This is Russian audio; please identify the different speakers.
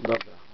Speaker 1: Dobra.